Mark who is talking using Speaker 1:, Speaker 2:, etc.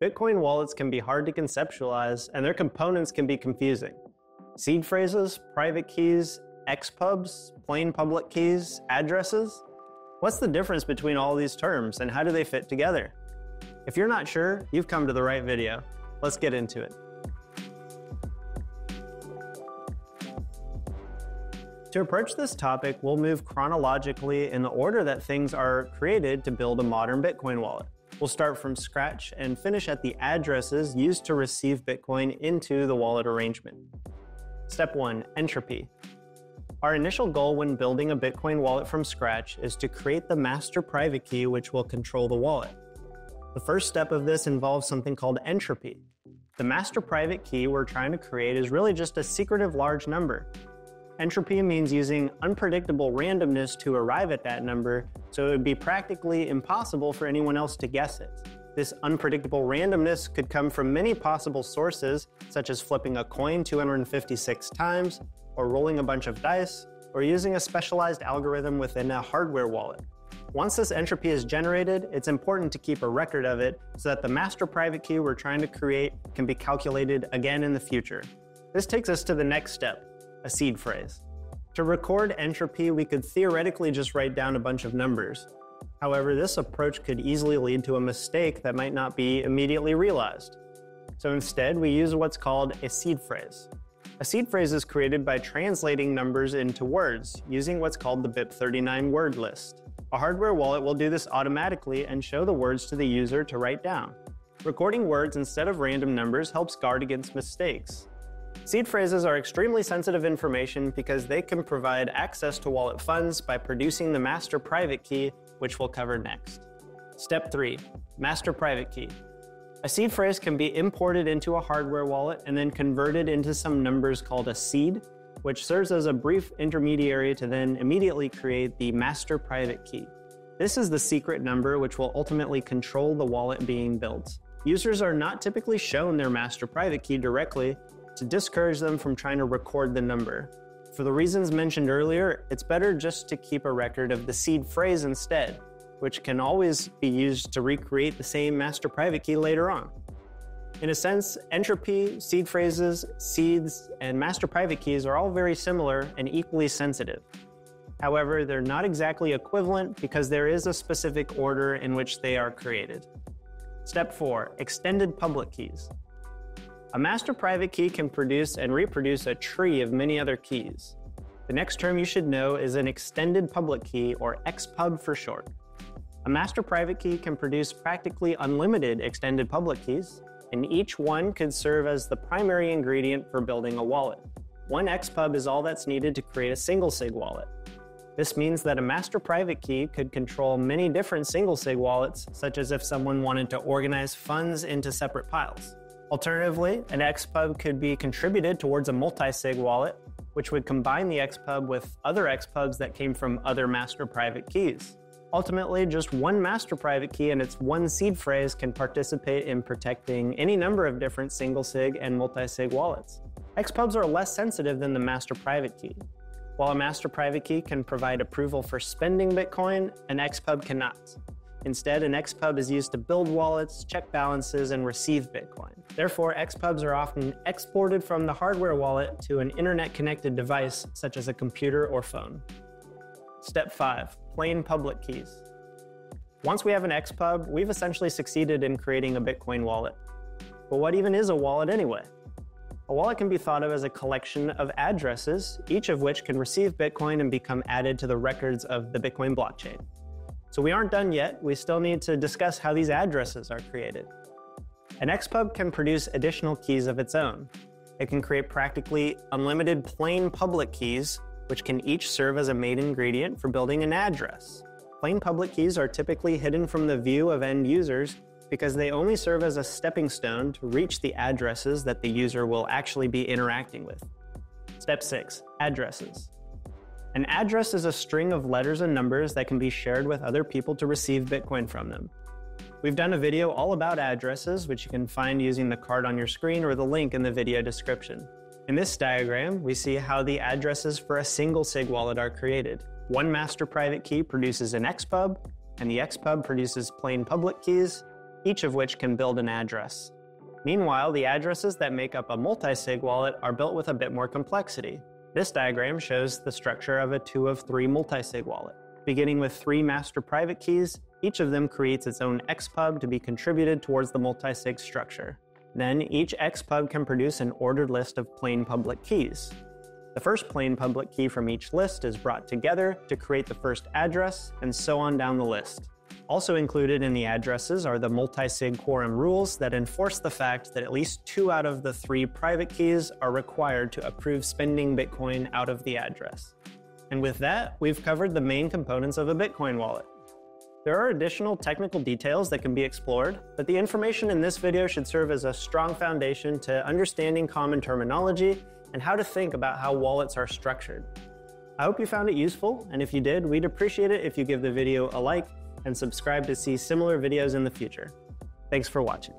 Speaker 1: Bitcoin wallets can be hard to conceptualize, and their components can be confusing. Seed phrases, private keys, XPubs, plain public keys, addresses? What's the difference between all these terms, and how do they fit together? If you're not sure, you've come to the right video. Let's get into it. To approach this topic, we'll move chronologically in the order that things are created to build a modern Bitcoin wallet. We'll start from scratch and finish at the addresses used to receive Bitcoin into the wallet arrangement. Step 1 Entropy. Our initial goal when building a Bitcoin wallet from scratch is to create the master private key which will control the wallet. The first step of this involves something called entropy. The master private key we're trying to create is really just a secretive large number. Entropy means using unpredictable randomness to arrive at that number, so it would be practically impossible for anyone else to guess it. This unpredictable randomness could come from many possible sources, such as flipping a coin 256 times, or rolling a bunch of dice, or using a specialized algorithm within a hardware wallet. Once this entropy is generated, it's important to keep a record of it so that the master private key we're trying to create can be calculated again in the future. This takes us to the next step, a seed phrase. To record entropy, we could theoretically just write down a bunch of numbers. However, this approach could easily lead to a mistake that might not be immediately realized. So instead, we use what's called a seed phrase. A seed phrase is created by translating numbers into words using what's called the BIP39 word list. A hardware wallet will do this automatically and show the words to the user to write down. Recording words instead of random numbers helps guard against mistakes. Seed phrases are extremely sensitive information because they can provide access to wallet funds by producing the master private key, which we'll cover next. Step 3 Master Private Key. A seed phrase can be imported into a hardware wallet and then converted into some numbers called a seed, which serves as a brief intermediary to then immediately create the master private key. This is the secret number which will ultimately control the wallet being built. Users are not typically shown their master private key directly, to discourage them from trying to record the number. For the reasons mentioned earlier, it's better just to keep a record of the seed phrase instead, which can always be used to recreate the same master private key later on. In a sense, entropy, seed phrases, seeds, and master private keys are all very similar and equally sensitive. However, they're not exactly equivalent because there is a specific order in which they are created. Step 4 Extended public keys. A master private key can produce and reproduce a tree of many other keys. The next term you should know is an extended public key, or XPub for short. A master private key can produce practically unlimited extended public keys, and each one could serve as the primary ingredient for building a wallet. One XPub is all that's needed to create a single sig wallet. This means that a master private key could control many different single sig wallets, such as if someone wanted to organize funds into separate piles. Alternatively, an XPub could be contributed towards a multi-sig wallet, which would combine the XPub with other XPubs that came from other master private keys. Ultimately, just one master private key and its one seed phrase can participate in protecting any number of different single sig and multi-sig wallets. XPubs are less sensitive than the master private key. While a master private key can provide approval for spending Bitcoin, an XPub cannot. Instead, an XPub is used to build wallets, check balances, and receive Bitcoin. Therefore, XPubs are often exported from the hardware wallet to an internet connected device such as a computer or phone. Step 5 Plain public keys. Once we have an XPub, we've essentially succeeded in creating a Bitcoin wallet. But what even is a wallet anyway? A wallet can be thought of as a collection of addresses, each of which can receive Bitcoin and become added to the records of the Bitcoin blockchain. So we aren't done yet. We still need to discuss how these addresses are created. An XPub can produce additional keys of its own. It can create practically unlimited plain public keys, which can each serve as a main ingredient for building an address. Plain public keys are typically hidden from the view of end users because they only serve as a stepping stone to reach the addresses that the user will actually be interacting with. Step 6 Addresses. An address is a string of letters and numbers that can be shared with other people to receive Bitcoin from them. We've done a video all about addresses, which you can find using the card on your screen or the link in the video description. In this diagram, we see how the addresses for a single SIG wallet are created. One master private key produces an XPub, and the XPub produces plain public keys. each of which can build an address. Meanwhile, the addresses that make up a multi-sig wallet are built with a bit more complexity. This diagram shows the structure of a two of three multi-sig wallet. Beginning with three master private keys, each of them creates its own XPub to be contributed towards the multi-sig structure. Then each XPub can produce an ordered list of plain public keys. The first plain public key from each list is brought together to create the first address, and so on down the list. Also included in the addresses are the multi-sig quorum rules that enforce the fact that at least two out of the three private keys are required to approve spending Bitcoin out of the address. And with that, we've covered the main components of a Bitcoin wallet. There are additional technical details that can be explored, but the information in this video should serve as a strong foundation to understanding common terminology and how to think about how wallets are structured. I hope you found it useful, and if you did, we'd appreciate it if you give the video a like and subscribe to see similar videos in the future. Thanks for watching.